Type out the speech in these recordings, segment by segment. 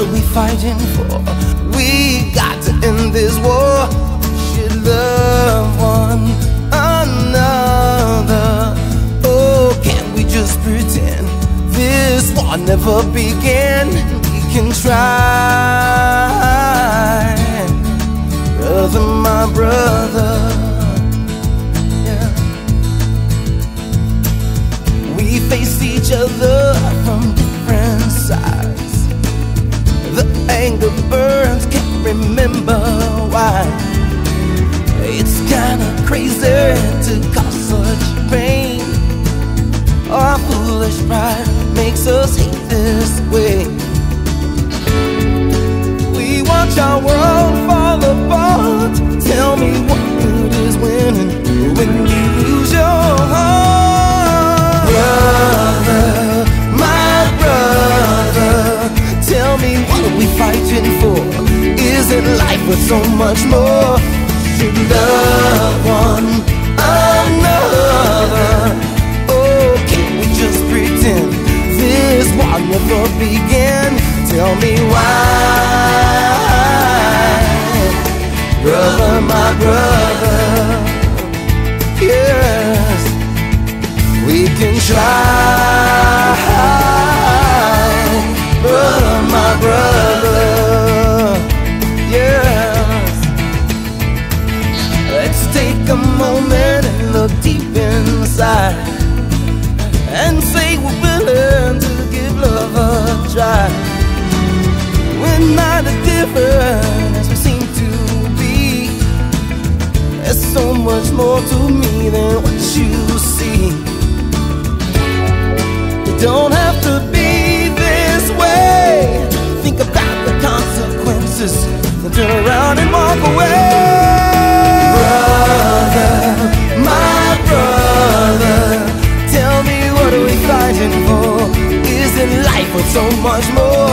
what are we fighting for? We got to end this war. Should love one another. Oh, can't we just pretend this war never began? We can try, The anger burns, can't remember why. It's kinda crazy to cause such pain. Our foolish pride makes us hate this way. Fighting for? Isn't life worth so much more? Love one another. Oh, can't we just pretend this war never began? Tell me why, brother, my brother. Yes, we can try, We're different as we seem to be. There's so much more to me than what you see. You don't have to be this way. Think about the consequences, then turn around and walk away. Brother, my brother, tell me what are we fighting for? Isn't life worth so much more?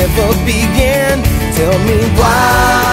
never began. Tell me why.